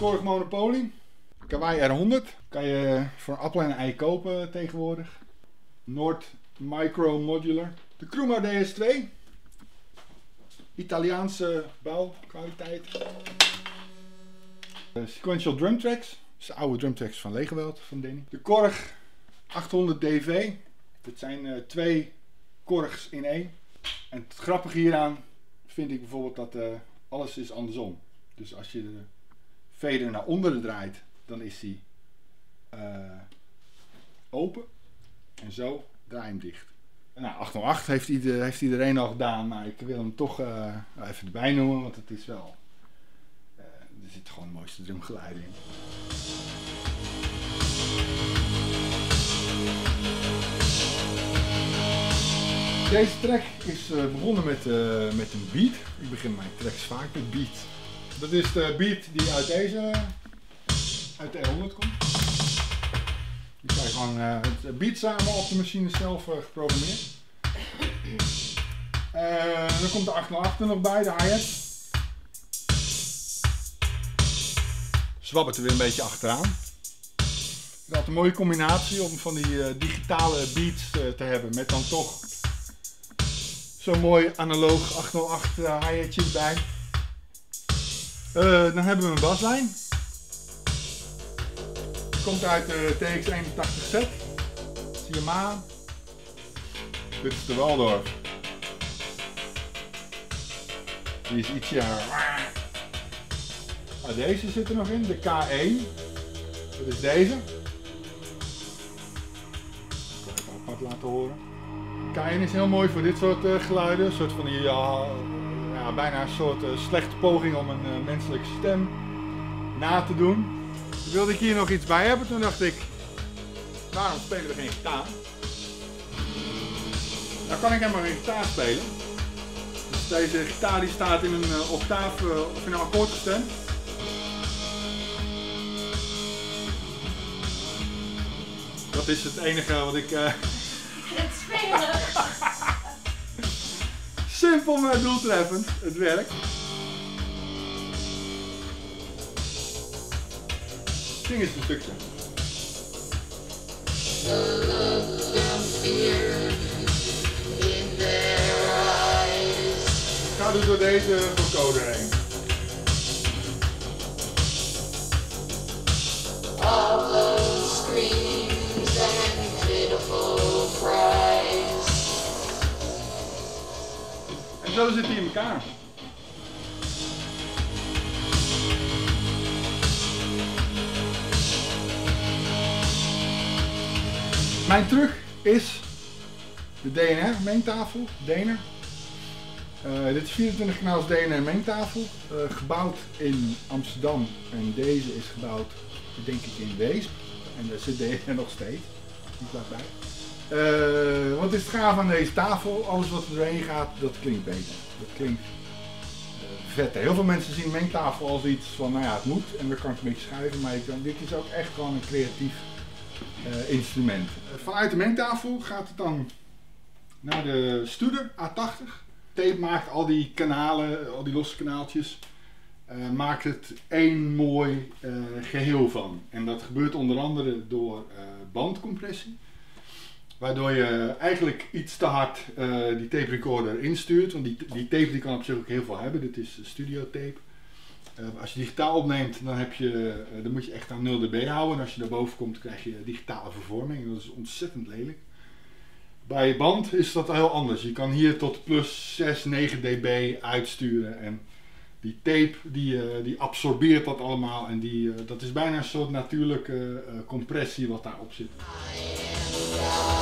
Korg Monopoly. Kawaii R100. Kan je voor een appel en een ei kopen tegenwoordig. Noord Micro Modular. De Kruma DS2. Italiaanse bouwkwaliteit. Uh, sequential drum tracks. Dat is de oude drum tracks van Legoweld van Danny. De Korg 800 DV. Dit zijn uh, twee Korgs in één. En het grappige hieraan vind ik bijvoorbeeld dat uh, alles is andersom. Dus als je de fader naar onderen draait, dan is die open. En zo draai hem dicht. Nou, 808 heeft, heeft iedereen al gedaan, maar ik wil hem toch uh, even erbij noemen, want het is wel. Uh, er zit gewoon de mooiste drumgeluiden in. Deze track is begonnen met, met een beat. Ik begin mijn tracks vaak met beat. Dat is de beat die uit deze, uit de 100 komt. Die zijn gewoon uh, het beat samen op de machine zelf uh, geprogrammeerd. Uh, dan komt de 808 er nog bij, de hi-hat. Zwabbert er weer een beetje achteraan. Ik had een mooie combinatie om van die digitale beats te hebben met dan toch zo'n mooi analoog 808 hi-hatje erbij. Dan hebben we een baslijn komt uit de TX81Z. Zie je hem aan. Dit is de Waldorf. Die is ietsje... Ah, deze zit er nog in, de K1. Dat is deze. Ik zal even apart laten horen. K1 is heel mooi voor dit soort uh, geluiden. Een soort van die, ja, bijna een soort uh, slechte poging om een uh, menselijke stem na te doen wilde ik hier nog iets bij hebben. Toen dacht ik, waarom spelen we geen gitaar? Nou kan ik helemaal geen gitaar spelen. Dus deze gitaar die staat in een uh, octaaf of in een akkoord gestemd. Dat is het enige wat ik... Simpel maar doeltreffend. Het werkt. Zing eens een stukje. Ga dus door deze vocoder heen. Zo zit hij in elkaar. Mijn truck is de DNR mengtafel, DNR. Uh, dit is 24 kanaals DNR mengtafel, uh, gebouwd in Amsterdam en deze is gebouwd denk ik in Weesp. En daar zit DNR nog steeds, die blijft bij. Uh, wat is het gaaf aan deze tafel? Alles wat er doorheen gaat, dat klinkt beter. Dat klinkt vetter. Heel veel mensen zien mengtafel als iets van, nou ja, het moet en dan kan ik een beetje schuiven, maar dit is ook echt gewoon een creatief uh, instrument. Vanuit de mengtafel gaat het dan naar de Studer A80. Tape maakt al die kanalen, al die losse kanaaltjes, uh, maakt het één mooi uh, geheel van. En dat gebeurt onder andere door bandcompressie. Waardoor je eigenlijk iets te hard die tape recorder instuurt. Want die, die tape die kan op zich ook heel veel hebben. Dit is studio tape. Uh, als je digitaal opneemt, dan, heb je, uh, dan moet je echt aan 0 dB houden. En als je daarboven komt, krijg je digitale vervorming. Dat is ontzettend lelijk. Bij band is dat heel anders. Je kan hier tot plus 6, 9 dB uitsturen. En die tape die, die absorbeert dat allemaal. En die, dat is bijna een soort natuurlijke compressie wat daarop zit. I.